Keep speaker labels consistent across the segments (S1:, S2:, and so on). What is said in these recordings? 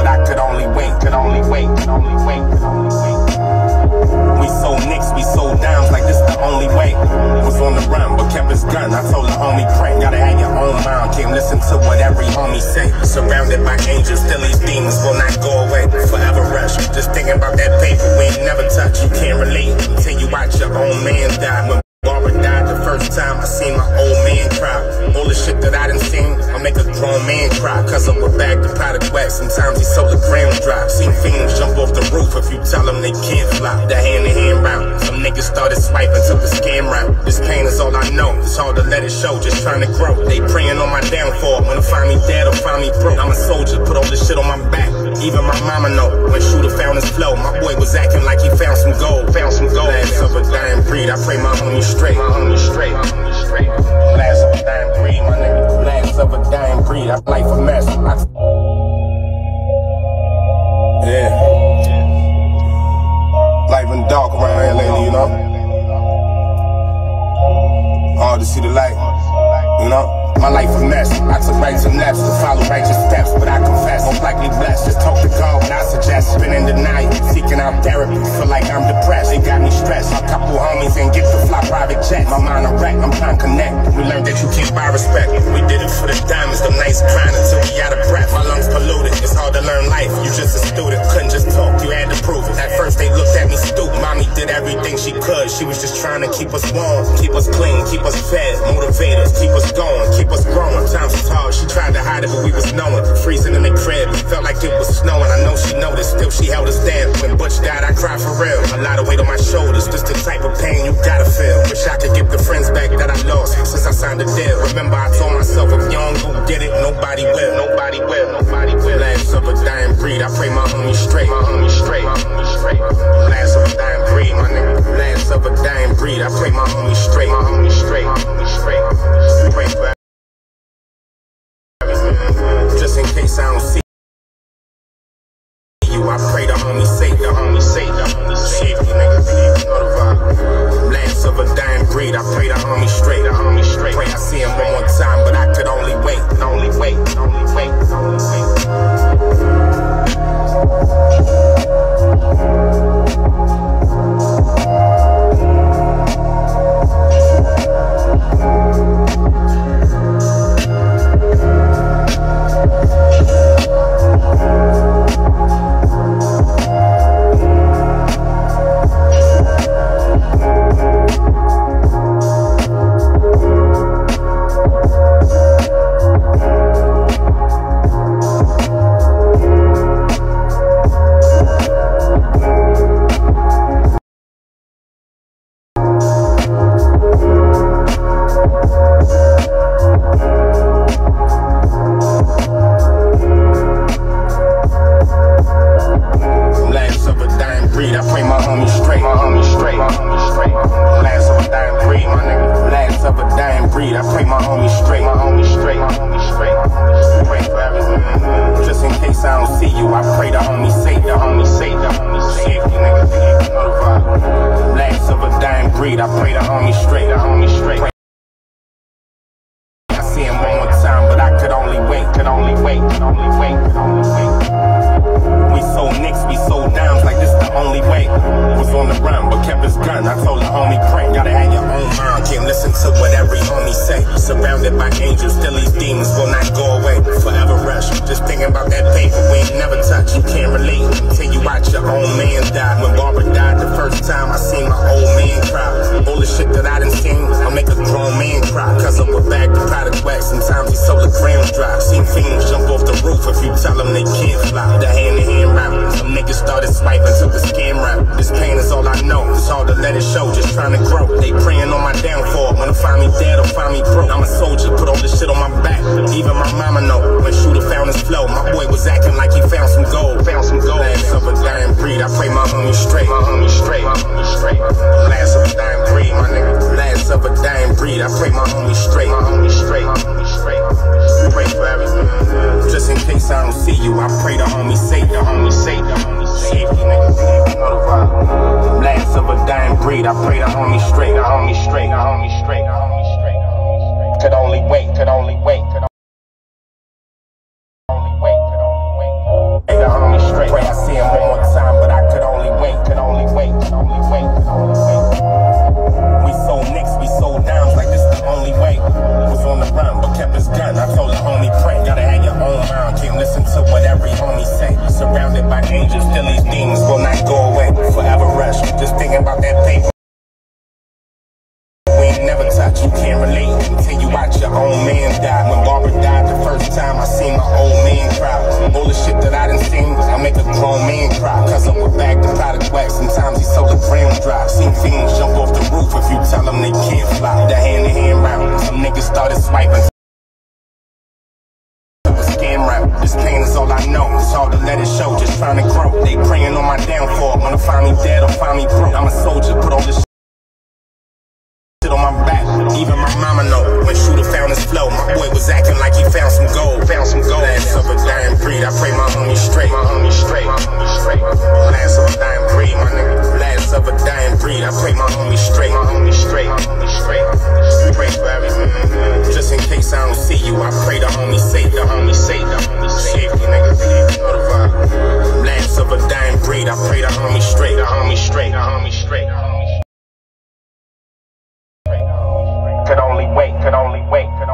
S1: but I could only wait, could only wait, could only wait, could only wait. We sold nicks, we sold dimes like this the only way. Was on the run, but kept his gun. I told the homie, pray, gotta have your own mind. Can't listen to what every homie say. Surrounded by angels, still these demons will not go away. Forever rush, just thinking about that paper we It's hard to let it show, just trying to grow. They praying on my downfall. When they find me dead or find me broke. I'm a soldier, put all this shit on my back. Even my mama know. When Shooter found his flow, my boy was acting like he found some gold. Found some gold. Last of a dying breed. I pray my homie straight. My homie straight. My homie straight. Last of a dying breed, my nigga. Last of a dying breed. I life a mess. I Been in denial, seeking out therapy. Feel like I'm depressed. It got me stressed. A couple homies ain't get to fly private jets. My mind a wreck. I'm trying to connect. We learned that you can't buy respect. We did it for the diamonds, the nice grind until we out of breath. My lungs polluted. It's hard to learn life. You just a student, couldn't just talk. You had to prove it. At first they looked at me stupid. Mommy did everything she could. She was just trying to keep us warm, keep us clean, keep us fed, motivate us, keep us going, keep us. Times was hard. She tried to hide it, but we was knowing. Freezing in the crib, felt like it was snowing. I know she noticed, still she held us down. When Butch died, I cried for real. A lot of weight on my shoulders, just the type of pain you gotta feel. Wish I could get the friends back that I lost since I signed the deal. Remember, I told myself if you don't go get it, nobody will. Nobody will. Nobody will. Last of a dying breed. I pray my homie straight. My homie straight. My homie straight. Last of a dying breed, my nigga. Last of a dying breed. I pray my homie straight. My homie straight. My homie straight. Just in case I don't see you, I pray the homie safe, the homie safe, the homie safe, you you know the vibe. Lance of a dying breed, I pray the homie straight, the homie straight. Pray I see him one more time, but I could only wait, only wait, only wait, could only wait. Let it show, just trying to grow. They praying on my downfall. When they find me dead or find me broke. I'm Just I don't see you, I pray the homie safe. The homie safe. The homie safe. Last of a dying breed, I pray the homie straight. The homie straight. The homie straight. The homie straight. The homie straight. Could only wait. Could only wait. Could We never touch, you can't relate until you watch your own man die. When Barbara died the first time, I seen my old man cry. All the shit that I done seen, I make a grown man cry. Cause I'm with bag the product wax, sometimes he sold the gram dry. Seen fiends jump off the roof if you tell them they can't fly. The hand to hand round, some niggas started swiping. This pain is all I know. It's hard to let it show, just trying to grow. They praying on my downfall. Wanna find me dead or find me broke. I'm a soldier, put all this shit on my back. Even my mama know when shooter found his flow. My boy was acting like he found some gold. Found some gold. Last of a dying breed. I pray my homie straight. My homie straight. My homie straight. Last of a dying breed, my nigga. Last of a dying breed. I pray my homie straight. My homie straight. My homie straight. Pray for every. Just in case I don't see you, I pray the homie safe. The homie safe. The homie safe. You niggas you. Last of a dying breed. I pray the homie straight. The homie straight. The homie straight. The homie straight. Wait, could only wait, could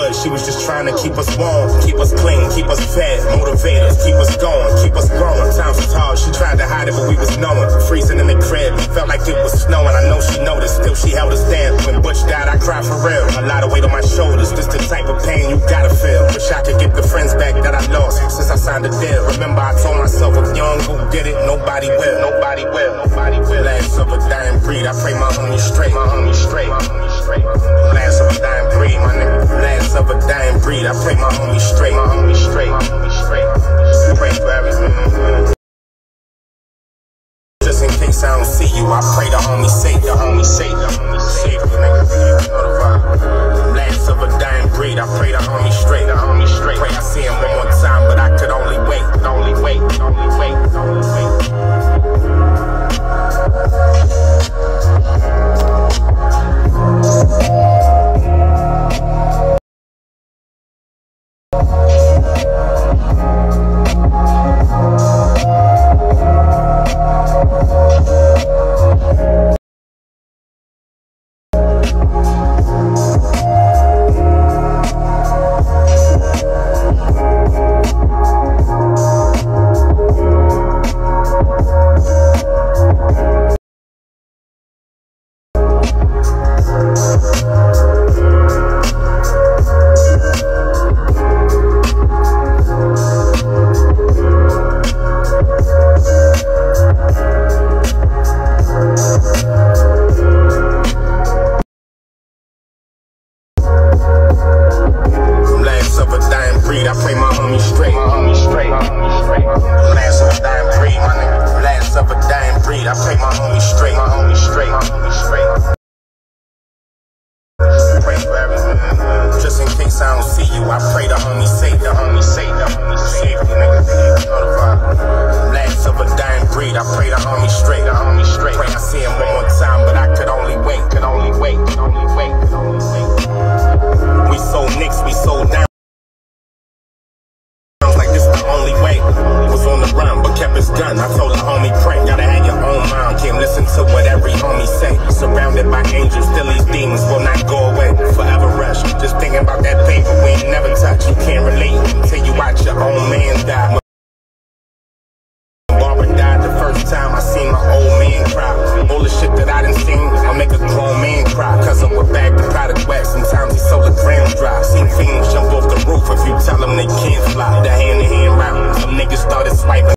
S1: everything she. Was just trying to keep us warm, keep us clean, keep us fed, motivate us, keep us going, keep us growing. Times was hard, she tried to hide it, but we was knowing. Freezing in the crib, felt like it was snowing. I know she noticed, still she held us down. When Butch died, I cried for real. A lot of weight on my shoulders, this the type of pain you gotta feel. Wish I could get the friends back that I lost since I signed the deal. Remember, I told myself if you don't go get it, nobody will, nobody will, nobody will. Last of a dying breed, I pray my homie straight, my homie straight, my homie straight. Last of a dying breed, my nigga. Last of a dying breed, I pray my homie straight, my homie straight, my homie straight. Pray for every. Just in case I don't see you, I pray the homie safe, the homie safe, the homie safe. Last of a dying breed, I pray the homie straight, the homie straight. Pray I see him one more time, but I could only wait, only wait, only wait, only wait. Homie straight. My homie straight. My homie straight. Pray. Just in case I don't see you, I pray the homie safe. The homie safe. The homie safe. Last of a dying breed, I pray the straight. The straight. Pray I see him one more time, but I. Could only wait. Could only wait. Could only wait. Your own man die.